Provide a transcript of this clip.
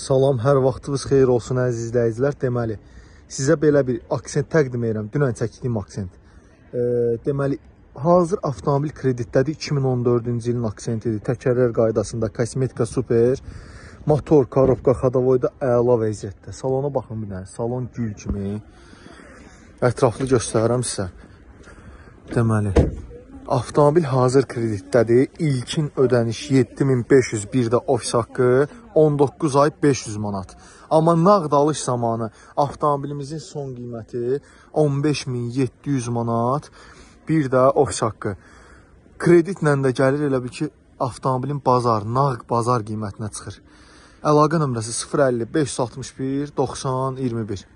Salam, hər vaxtınız xeyir olsun əziz izləyicilər. Deməli, sizə belə bir aksent təqdim edirəm. Dünən çəkdiyim aksent. E, deməli, hazır avtomobil kreditdədir. 2014-cü ilin aksentidir. Təkərlər qaydasında, kosmetika super. Motor, korobka, xadavoyda əla vəziyyətdə. Salona baxın bir dənə. Salon gül kimi. Ətraflı göstərirəm sizə. Deməli, Avtomobil hazır kreditdədir. İlkin ödəniş 7500, bir də ofis haqqı 19 ay 500 manat. Amma nağd alış zamanı avtomobilimizin son qiyməti 15700 manat, bir də ofis haqqı. Kreditlə də gəlir elə bil ki, avtomobilin bazar, nağd bazar qiymətinə çıxır. Əlaqə nömrəsi 050 561 90 21.